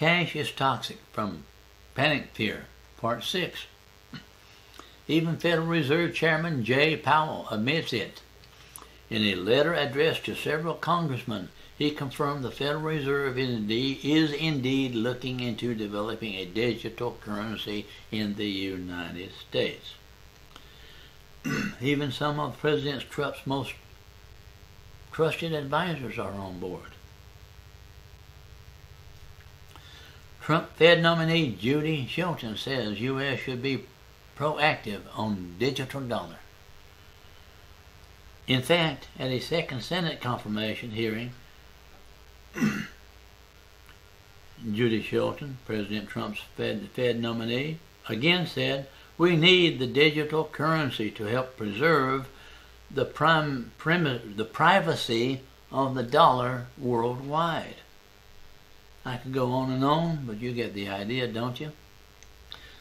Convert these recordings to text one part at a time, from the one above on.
Cash is toxic from Panic Fear, Part 6. Even Federal Reserve Chairman Jay Powell admits it. In a letter addressed to several congressmen, he confirmed the Federal Reserve is indeed, is indeed looking into developing a digital currency in the United States. Even some of President Trump's most trusted advisors are on board. Trump Fed nominee Judy Shelton says U.S. should be proactive on digital dollar. In fact, at a second Senate confirmation hearing, Judy Shelton, President Trump's Fed, Fed nominee, again said, we need the digital currency to help preserve the, prim, prim, the privacy of the dollar worldwide. I could go on and on, but you get the idea, don't you?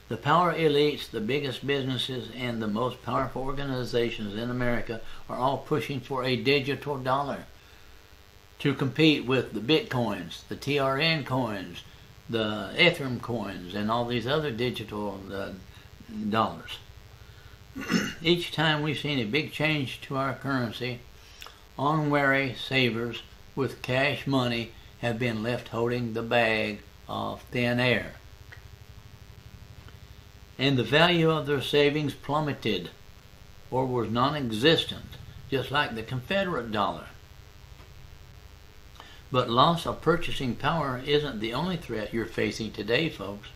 The power elites, the biggest businesses, and the most powerful organizations in America are all pushing for a digital dollar to compete with the bitcoins, the TRN coins, the Ethereum coins, and all these other digital uh, dollars. Each time we've seen a big change to our currency, unwary savers with cash money have been left holding the bag of thin air and the value of their savings plummeted or was non existent, just like the Confederate dollar. But loss of purchasing power isn't the only threat you're facing today, folks.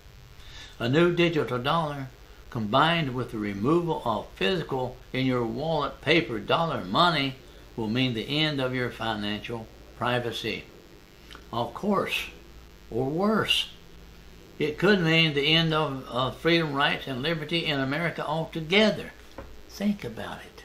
A new digital dollar, combined with the removal of physical in your wallet paper dollar money, will mean the end of your financial privacy. Of course, or worse. It could mean the end of, of freedom, rights, and liberty in America altogether. Think about it.